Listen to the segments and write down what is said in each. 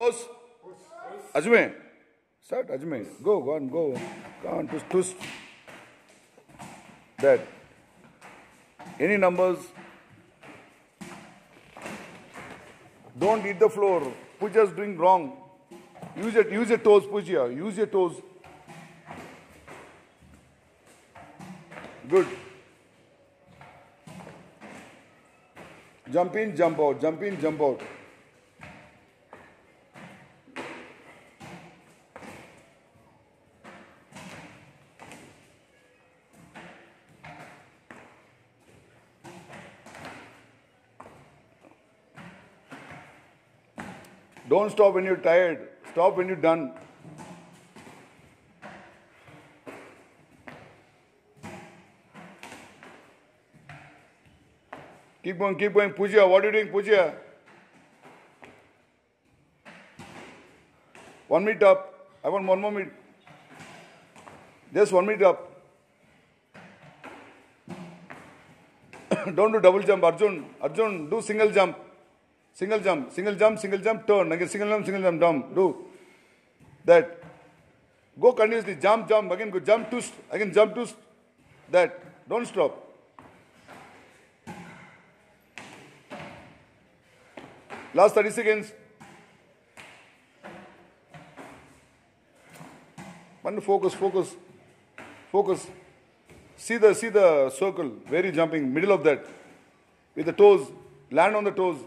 अजमेर सट Ajmer go gone go cone to टूस्ट that any numbers don't eat the floor पुज is doing wrong use it use it toes पूजिया use it toes good jump in jump out jump in jump out Don't stop when you're tired. Stop when you're done. Keep going, keep going. Puja, what are you doing, Puja? One minute up. I want one more minute. Just one minute up. Don't do double jump, Arjun. Arjun, do single jump. Single jump, single jump, single jump, turn. Again, single jump, single jump, down. Do that. Go continuously. Jump, jump. Again, go jump, twist. Again, jump, twist. That. Don't stop. Last 30 seconds. One focus, focus, focus. See the see the circle you jumping, middle of that. With the toes. Land on the toes.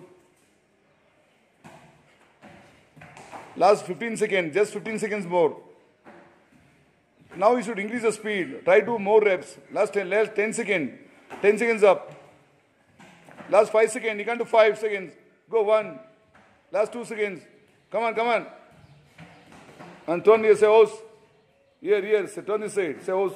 Last 15 seconds, just 15 seconds more. Now you should increase the speed. Try to more reps. Last 10, last 10 seconds. 10 seconds up. Last 5 seconds. You can do 5 seconds. Go 1. Last 2 seconds. Come on, come on. And turn here. Say, oh. Here, here. Say, turn this side. Say, oh.